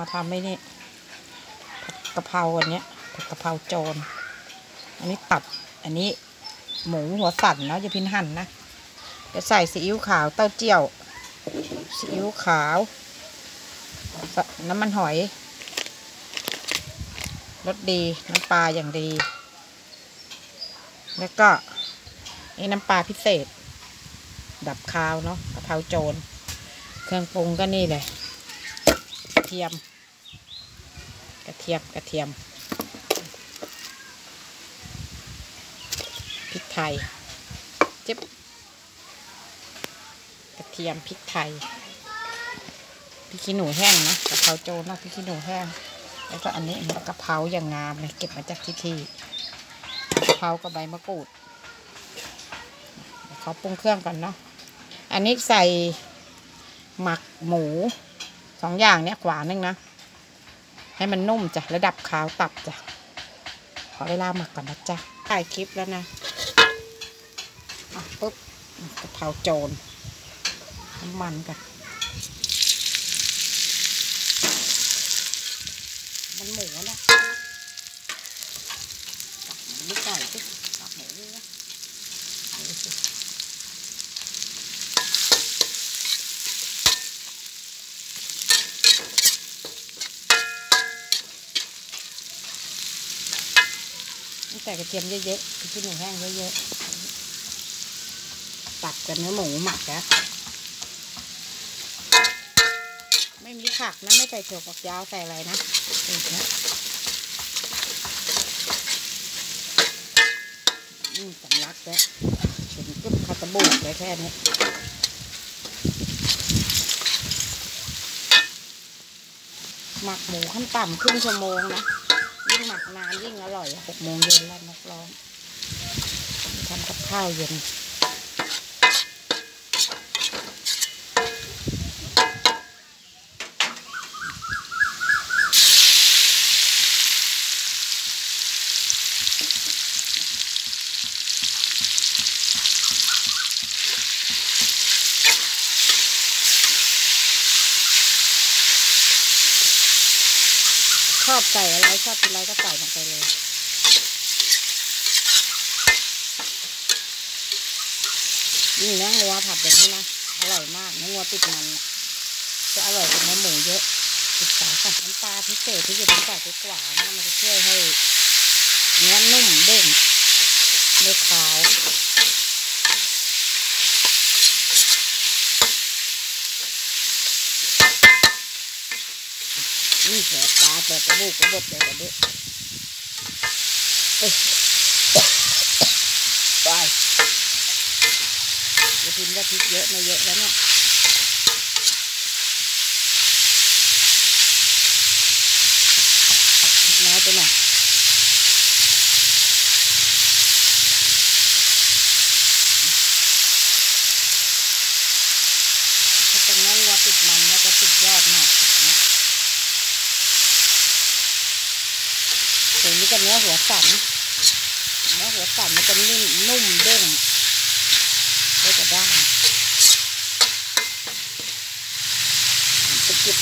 มาทำไม่นี่ผัดกะเพราอันเนี้ยผัดกะเพราโจร อันนี้ตับ อันนี้หมูหัวสั่นนะอย่าพินหั่นนะจะใส่ซีอิ๊วขาวเต้าเจี้ยวซีอิ๊วขาว น้ำมันหอยรสดีน้ำปลาอย่างดี แล้วก็นี่น้ำปลาพิเศษ ดับคาวเนาะกะเพราโจร เครื่องปรุงก็นี่เลยกระเทียม เทียมกระเทียมพริกไทยเจิ๊บกระเทียมพริกไทยพริกขี้หนูแห้งนะกะเพราโจรนะพริกขี้หนูแห้ง แล้วก็อันนี้กะเพราอย่างงามเลยเก็บมาจากที่ที่กะเพรากับใบมะกรูดเขอปรุงเครื่องก่อนเนาะอันนี้ใส่หมักหมูสองอย่างเนี้ยขวานึงนะ ให้มันนุ่มจ้ะระดับขาวตับจ้ะขอเวลาหมักก่อนนะจ๊ะถ่ายคลิปแล้วนะอะปุ๊บกะเพราโจรน้ำมันกันมันหมูนะตักหมูไม่ตักหมูด้วยนะ สิใส่กระเทียมเยอะๆพริกขี้หนูแห้งเยอะๆตัดกับเนื้อหมูหมักนะไม่มีผักนะไม่ใส่ถั่วฝักยาวใส่อะไรนะอีกนะนี่สำลักแล้วเห็นกึบคาตาบูดไปแค่นี้หมักหมูขั้นต่ำครึ่งชั่วโมงนะ ยิ่งหมักนานยิ่งอร่อยหกโมงเย็นแล้วนักร้องทำกับข้าวเย็น อบใส่อะไรชอบกินอะไรก็ใส่ลงไปเลย นี่เนื้องัวผัดอย่างนี้นะ อร่อยมากเนื้องัวติดมัน จะอร่อยกว่าเนื้อหมูเยอะติดฝากับน้ำปลาพิเศษที่จะน้ำปลาไปกว่านะมันจะช่วยให้เนื้อนุ่มเด้งไม่ขาว นี่แผลตาแผลจมูกก็บดเลยกันด้วยเอ้ยไปอย่าพิมพ์ว่าพริกเยอะไม่เยอะแล้วเนี่ยพริกน้อยไปหน่อยถ้าเป็นเนื้อวัวติดมันเนี่ยจะสุดยอดมากนะ ส่ว นี้ก็เนื้อหัวสันเนื้อหัวสันมันจะนิ่มนุ่มเด้งได้ก็ได้จะกิบ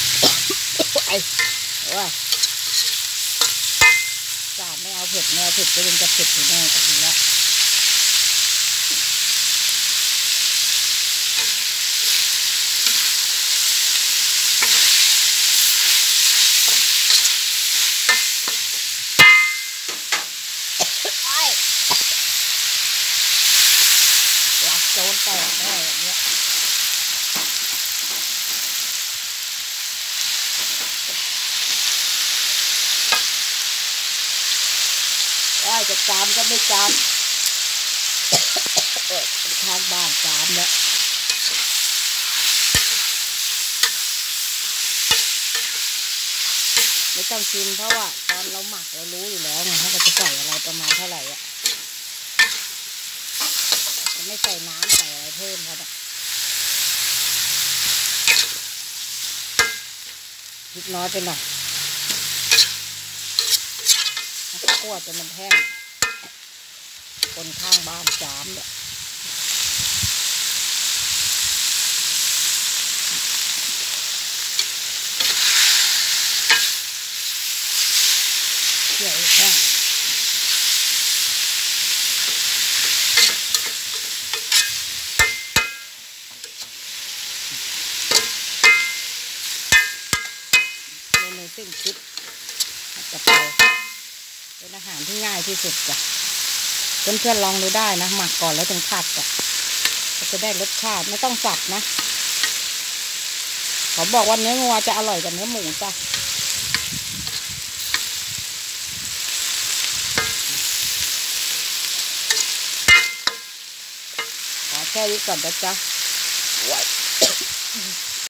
ไอ้ว่าสาดไม่เอาเผ็ดไม่เอาเผ็ดก็ยังจะเผ็ดอยู่แน่กับนี้ละ โจนแตกแน่อย่างเงี้ยได้จะจามก็ไม่จามเออข้างบ้านจามแล้วไม่ต้องชิมเพราะว่าตอนเราหมักเรารู้อยู่แล้วไงว่าจะใส่อะไรประมาณเท่าไหร่อะ ไม่ใส่น้ำใส่อะไรเพิ่มเขาเนี่ยนิดน้อยไปหน่อยแล้วก็คั่วจนมันแห้ง คนข้างบ้านจามเนี่ยเกี่ยวได้เมนูสิ้นคิดผัดกะเพราเป็นอาหารที่ง่ายที่สุดจ้ะเพื่อนๆลองดูได้นะหมักก่อนแล้วถึงผัดจ้ะจะได้รสชาติไม่ต้องสับนะขาบอกว่าเนื้องัวจะอร่อยกว่าเนื้อหมูจ้ะขอแค่นี้ก่อนนะจ๊ะไว้